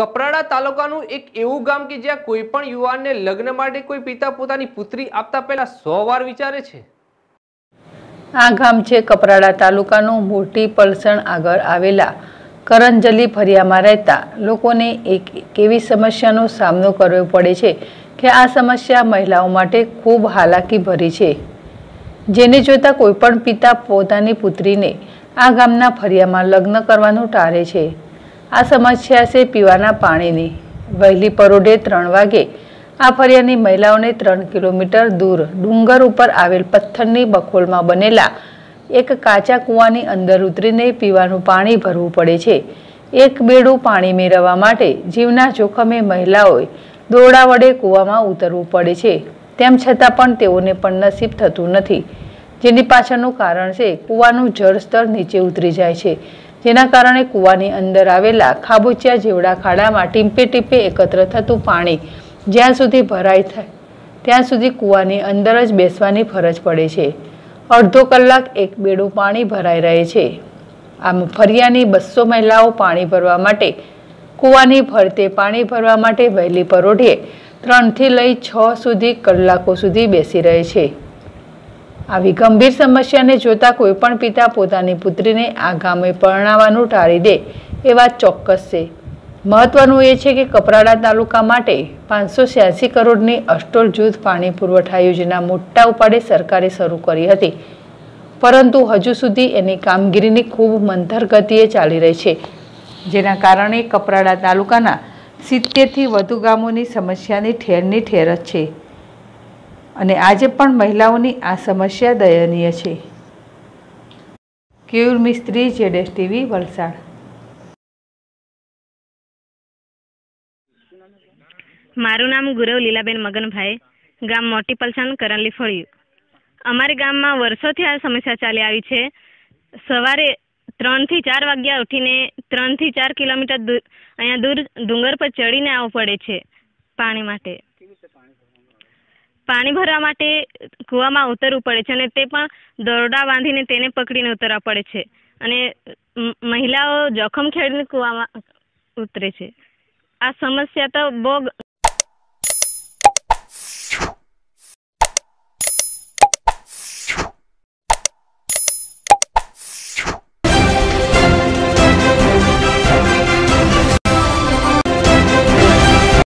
કપરાડા તાલુકાનું એક એવું ગામ કે જ્યાં કોઈ પણ યુવાનને લગ્ન માટે કોઈ પિતા પોતાની પુત્રી આપતા પહેલા સો વાર વિચારે છે. આ ગામ છે કપરાડા તાલુકાનું મોટી પલસણ આગળ આવેલા કરંજલી ફરિયામાં રહેતા લોકોને એક કેવી સમસ્યાનો સામનો કરવો પડે છે કે આ સમસ્યા મહિલાઓ માટે ખૂબ હાલાકી ભરી છે. જેને જોતા કોઈપણ પિતા પોતાની પુત્રીને આ ગામના ફરિયામાં લગ્ન કરવાનું ટાળે છે. આ સમસ્યા છે પીવાના પાણીની. વહેલી પરોઢે ત્રણ વાગે આ ફરિયાની મહિલાઓને ત્રણ કિલોમીટર દૂર ડુંગર ઉપર આવેલ પથ્થરની બખોલમાં બનેલા એક કાચા કૂવાની અંદર ઉતરીને પીવાનું પાણી ભરવું પડે છે. એક બેડું પાણી મેળવવા માટે જીવના જોખમે મહિલાઓએ દોરડા વડે કૂવામાં ઉતરવું પડે છે. તેમ છતાં પણ તેઓને પણ નસીબ થતું નથી. જેની પાછળનું કારણ છે કૂવાનું જળસ્તર નીચે ઉતરી જાય છે. જેના કારણે કૂવાની અંદર આવેલા ખાબોચિયા જેવડા ખાડામાં ટીમ્પે ટીપે એકત્ર થતું પાણી જ્યાં સુધી ભરાય થાય, ત્યાં સુધી કૂવાની અંદર જ બેસવાની ફરજ પડે છે. અડધો કલાક એક બેડું પાણી ભરાઈ રહે છે. આમ ફરિયાની બસો મહિલાઓ પાણી ભરવા માટે, કૂવાની ફરતે પાણી ભરવા માટે વહેલી પરોઢે ત્રણથી લઈ છ સુધી કલાકો સુધી બેસી રહે છે. આવી ગંભીર સમસ્યાને જોતા કોઈપણ પિતા પોતાની પુત્રીને આ ગામે પરણાવવાનું ટાળી દે એ વાત ચોક્કસ છે. મહત્વનું એ છે કે કપરાડા તાલુકા માટે પાંચસો છ્યાસી કરોડની અસ્ટોલ જૂથ પાણી પુરવઠા યોજના મોટા ઉપાડે સરકારે શરૂ કરી હતી. પરંતુ હજુ સુધી એની કામગીરીની ખૂબ મંથર ગતિએ ચાલી રહી છે. જેના કારણે કપરાડા તાલુકાના સિત્તેરથી વધુ ગામોની સમસ્યાની ઠેરની ઠેર જ છે. અને આજે પણ મહિલાઓની આ સમસ્યા દયનીય છે. કેયુર મિસ્ત્રી જેડેસ ટીવી, વલસાડ. મારું નામ ગુરવ લીલાબેન મગનભાઈ. ગામ મોટી પલસાણ, કરણલી ફળિયું. અમારે ગામમાં વર્ષોથી આ સમસ્યા ચાલી આવી છે. સવારે ત્રણથી ચાર વાગ્યા ઉઠીને ત્રણથી ચાર કિલોમીટર દૂર, અહીંયા દૂર ડુંગર પર ચડીને આવવું પડે છે, પાણી માટે. પાણી ભરવા માટે કૂવામાં ઉતરવું પડે છે અને તે પણ દોરડા બાંધીને તેને પકડીને ઉતરવા પડે છે. અને મહિલાઓ જોખમ ખેડીને કૂવામાં ઉતરે છે. આ સમસ્યા તો બહુ